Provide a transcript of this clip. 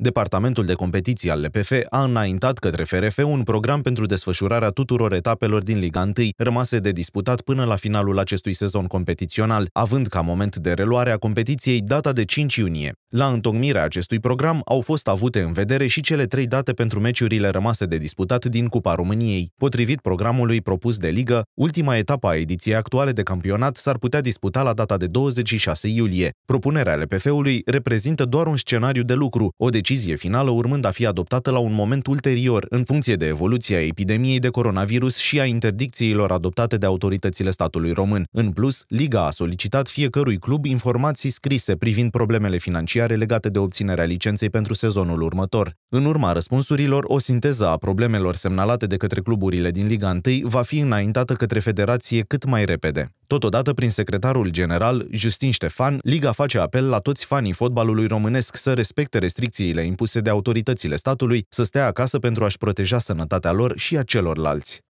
Departamentul de competiție al LPF a înaintat către FRF un program pentru desfășurarea tuturor etapelor din Liga 1, rămase de disputat până la finalul acestui sezon competițional, având ca moment de reluare a competiției data de 5 iunie. La întocmirea acestui program au fost avute în vedere și cele trei date pentru meciurile rămase de disputat din Cupa României. Potrivit programului propus de ligă, ultima etapă a ediției actuale de campionat s-ar putea disputa la data de 26 iulie. Propunerea LPF-ului reprezintă doar un scenariu de lucru, o decizie finală urmând a fi adoptată la un moment ulterior, în funcție de evoluția epidemiei de coronavirus și a interdicțiilor adoptate de autoritățile statului român. În plus, Liga a solicitat fiecărui club informații scrise privind problemele financiare legate de obținerea licenței pentru sezonul următor. În urma răspunsurilor, o sinteză a problemelor semnalate de către cluburile din Liga 1 va fi înaintată către federație cât mai repede. Totodată, prin secretarul general, Justin Ștefan, Liga face apel la toți fanii fotbalului românesc să respecte restricțiile impuse de autoritățile statului, să stea acasă pentru a-și proteja sănătatea lor și a celorlalți.